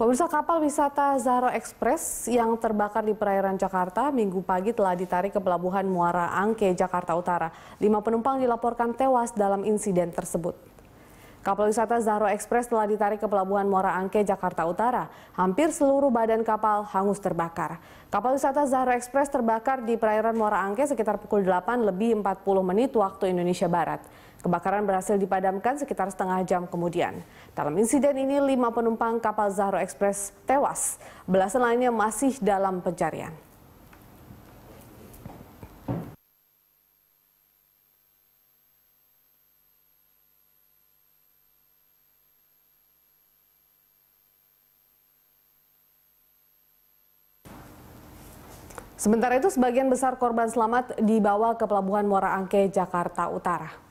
Pemirsa kapal wisata Zahro Express yang terbakar di perairan Jakarta minggu pagi telah ditarik ke pelabuhan Muara Angke, Jakarta Utara. Lima penumpang dilaporkan tewas dalam insiden tersebut. Kapal wisata Zahro Express telah ditarik ke pelabuhan Muara Angke, Jakarta Utara. Hampir seluruh badan kapal hangus terbakar. Kapal wisata Zahro Express terbakar di perairan Muara Angke sekitar pukul 8 lebih 40 menit waktu Indonesia Barat. Kebakaran berhasil dipadamkan sekitar setengah jam kemudian. Dalam insiden ini, lima penumpang kapal Zahro Express tewas. Belasan lainnya masih dalam pencarian. Sementara itu, sebagian besar korban selamat dibawa ke Pelabuhan Muara Angke, Jakarta Utara.